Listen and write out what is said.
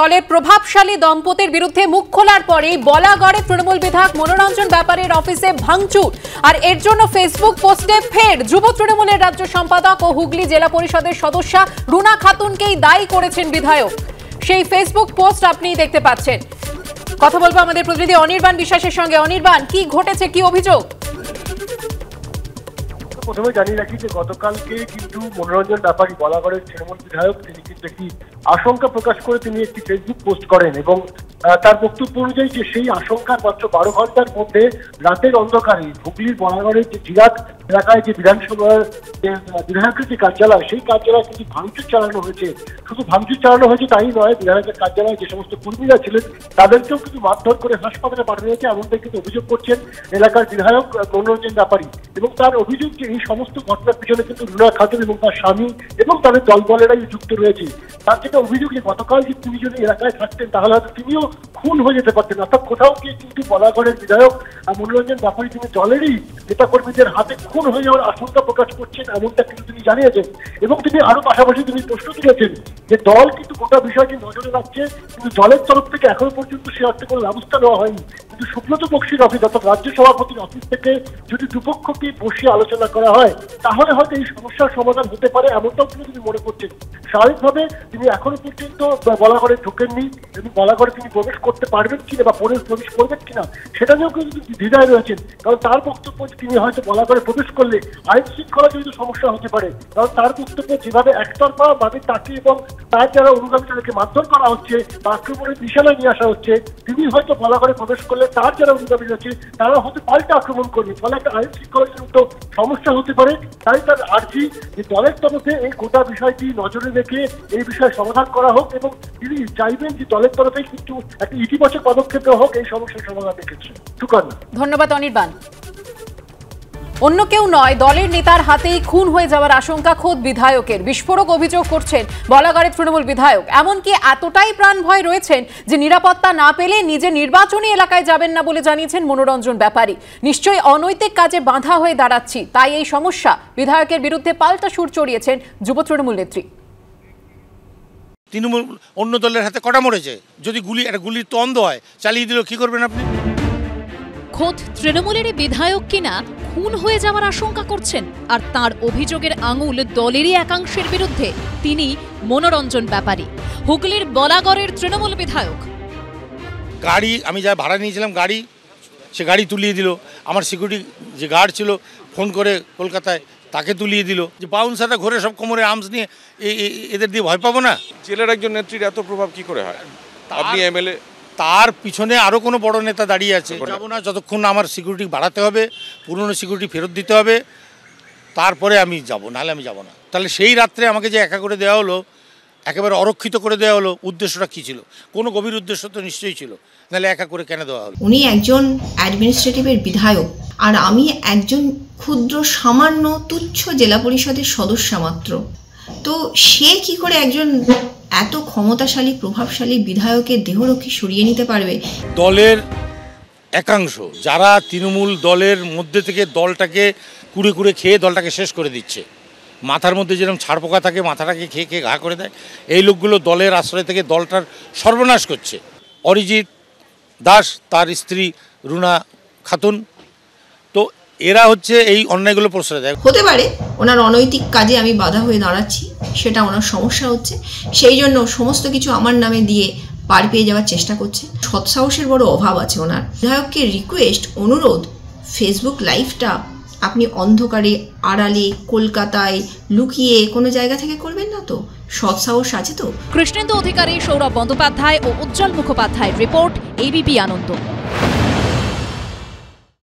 দলের প্রভাবশালী দম্পতির বিরুদ্ধে মুখ খোলার পরেই বলাগড়ে তৃণমূল বিধায়ক মনোরঞ্জন ব্যাপারের অফিসে ভাঙচুর। আর এর জন্য ফেসবুক পোস্টে ফের যুব তৃণমূলের রাজ্য সম্পাদক ও হুগলি জেলা পরিষদের সদস্যা রুনা খাতুনকেই দায়ী করেছেন বিধায়ক। সেই ফেসবুক পোস্ট আপনি দেখতে পাচ্ছেন। কথা বলব আমাদের প্রতিনিধি অনির্বাণ বিশ্বাসের সঙ্গে। অনির্বাণ, কি ঘটেছে? কি অভিযোগ? প্রথমে জানিয়ে রাখি যে গতকালকে কিন্তু মনোরঞ্জন ব্যাপারী বলাগড়ের তৃণমূল বিধায়ক, তিনি কিন্তু একটি আশঙ্কা প্রকাশ করে তিনি একটি ফেসবুক পোস্ট করেন এবং তার বক্তব্য অনুযায়ী যে সেই আশঙ্কার মাত্র বারো ঘণ্টার মধ্যে রাতের অন্ধকারে হুগলির বলাগড়ের যে জিরাত এলাকায় যে বিধানসভার যে বিধায়কের যে কার্যালয়, সেই কার্যালয়ে কিন্তু ভাঙচুর চালানো হয়েছে। শুধু ভাঙচুর চালানো হয়েছে তাই নয়, বিধায়কের কার্যালয়ে যে সমস্ত কর্মীরা ছিলেন, তাদেরকেও কিন্তু মারধর করে হাসপাতালে পাঠানো হয়েছে, এমনটাই কিন্তু অভিযোগ করছেন এলাকার বিধায়ক মনোরঞ্জন ব্যাপারী। এবং তার অভিযোগ যে এই সমস্ত ঘটনার পিছনে কিন্তু রুনা খাতুন এবং তার স্বামী এবং তাদের দলবলেরাই যুক্ত রয়েছে। তার যেটা অভিযোগ যে গতকাল যে তিনি যদি এলাকায় থাকতেন, তাহলে হয়তো তিনিও খুন হয়ে যেতে পারতেন অর্থাৎ কোথাও গিয়ে কিন্তু বলাগড়ের বিধায়ক মনোরঞ্জন ব্যাপারী তিনি দলেরই নেতাকর্মীদের হাতে খুন হয়ে যাওয়ার আশঙ্কা প্রকাশ করছেন এমনটা কিন্তু তিনি জানিয়েছেন। এবং তিনি আরও পাশাপাশি তিনি প্রশ্ন তুলেছেন যে দল কিন্তু গোটা বিষয়টি নজরে রাখছে, কিন্তু দলের তরফ থেকে এখনও পর্যন্ত সে অর্থে কোনো ব্যবস্থা নেওয়া হয়নি। কিন্তু সুব্রত বক্সির অফিস অর্থাৎ রাজ্য সভাপতির অফিস থেকে যদি দুপক্ষকে বসিয়ে আলোচনা করা হয়, তাহলে হয়তো এই সমস্যার সমাধান হতে পারে এমনটাও কিন্তু তিনি মনে করছেন। স্বাভাবিকভাবে তিনি এখনও পর্যন্ত বলাগড়ে ঢোকেননি, এবং বলাগড়ে তিনি প্রবেশ করতে পারবেন কিনা বা প্রবেশ প্রবেশ করবেন কিনা, সেটা নিয়েও কিন্তু দ্বিধায় রয়েছেন। কারণ তার বক্তব্য তিনি হয়তো বলাগড়ে প্রবেশ করলে আইন শৃঙ্খলা জড়িত সমস্যা হতে পারে। কারণ তার বক্তব্য যেভাবে একতরফা ভাবে তাকে এবং তার যারা অনুগামী তাদেরকে মারধর করা হচ্ছে বা আক্রমণের নিশানায় নিয়ে আসা হচ্ছে, তিনি হয়তো বলাগড়ে প্রবেশ করলে তার যারা অনুগামী রয়েছে তারা হয়তো পাল্টা আক্রমণ করবে। ফলে একটা আইন শৃঙ্খলা জড়িত সমস্যা হতে পারে। তাই তার আর্জি যে দলের তরফে এই গোটা বিষয়টি নজরে রেখে এই বিষয়ে সমাধান করা হোক এবং তিনি চাইবেন যে দলের তরফে কিন্তু একটা ইতিবাচক পদক্ষেপ হোক, এই সমস্যার সমাধান সুকন্যা ধন্যবাদ অনির্বাণ। অন্য কেউ নয় দলের নেতার হাতেই খুন হয়ে যাওয়ার আশঙ্কা খোদ বিধায়কের। বিস্ফোরক অভিযোগ করছেন বলাগাড়ের তৃণমূল বিধায়ক। এমনকি এতটাই প্রাণ ভয় রয়েছেন যে নিরাপত্তা না পেলে নিজে নির্বাচনী এলাকায় যাবেন না বলে জানিয়েছেন মনোরঞ্জন ব্যাপারী। নিশ্চয়ই অনৈতিক কাজে বাধা হয়ে দাঁড়াচ্ছি তাই এই সমস্যা বিধায়কের বিরুদ্ধে পাল্টা সুর চড়িয়েছেন যুব তৃণমূল নেত্রী। তৃণমূল অন্য দলের হাতে কটা মরেছে? যদি গুলি একটা গুলির তো অন্ধ হয় চালিয়ে দিল কি করবেন আপনি? খোদ তৃণমূলেরই বিধায়ক কিনা খুন হয়ে যাওয়ার আশঙ্কা করছেন আর তার অভিযোগের আঙুল দলেরই একাংশের বিরুদ্ধে। তিনি মনোরঞ্জন ব্যাপারী হুগলির বলাগড়ের তৃণমূল বিধায়ক। গাড়ি আমি যা ভাড়া নিয়েছিলাম গাড়ি সে গাড়ি তুলিয়ে দিল। আমার সিকিউরিটি যে গার্ড ছিল ফোন করে কলকাতায় তাকে তুলিয়ে দিল। যে বাউন্সাররা ঘরে সব কোমরে আর্মস নিয়ে এদের দিয়ে ভয় পাবো না? জেলের একজন নেত্রীর এত প্রভাব কি করে হয়? আপনি এমএলএ তার পিছনে আরও কোনো বড় নেতা দাঁড়িয়ে আছে। যাব না যতক্ষণ আমার সিকিউরিটি বাড়াতে হবে পুরনো সিকিউরিটি ফেরত দিতে হবে তারপরে আমি যাব নাহলে আমি যাব না। তাহলে সেই রাত্রে আমাকে যে একা করে দেওয়া হলো একেবারে অরক্ষিত করে দেওয়া হলো উদ্দেশ্যটা কী ছিল? কোনো গভীর উদ্দেশ্য তো নিশ্চয়ই ছিল। নাহলে একা করে কেন দেওয়া হলো? উনি একজন অ্যাডমিনিস্ট্রেটিভের বিধায়ক আর আমি একজন ক্ষুদ্র সামান্য তুচ্ছ জেলা পরিষদের সদস্য মাত্র। তো সে কি করে একজন এত ক্ষমতাশালী, প্রভাবশালী বিধায়কের দেহরক্ষী সরিয়ে নিতে পারবে? দলের একাংশ, যারা তৃণমূল দলের মধ্যে থেকে দলটাকে কুড়ে কুড়ে খেয়ে দলটাকে শেষ করে দিচ্ছে। মাথার মধ্যে যেরকম ছাড় পোকা থাকে, মাথাটাকে খেয়ে খেয়ে ঘা করে দেয়, এই লোকগুলো দলের আশ্রয় থেকে দলটার সর্বনাশ করছে। অরিজিৎ দাস, তার স্ত্রী রুনা খাতুন এরা হচ্ছে এই অন্যায়গুলো প্রশ্রয় দেয়। হতে পারে ওনার অনৈতিক কাজে আমি বাধা হয়ে দাঁড়াচ্ছি সেটা ওনার সমস্যা হচ্ছে। সেই জন্য সমস্ত কিছু আমার নামে দিয়ে পার পেয়ে যাওয়ার চেষ্টা করছে। সৎসাহসের বড় অভাব আছে ওনার। বিধায়ককে রিকোয়েস্ট অনুরোধ ফেসবুক লাইভটা আপনি অন্ধকারে আড়ালে কলকাতায় লুকিয়ে কোনো জায়গা থেকে করবেন না তো? সৎসাহস আছে তো? কৃষ্ণেন্দু অধিকারী সৌরভ বন্দ্যোপাধ্যায় ও উজ্জ্বল মুখোপাধ্যায় রিপোর্ট এবিপি আনন্দ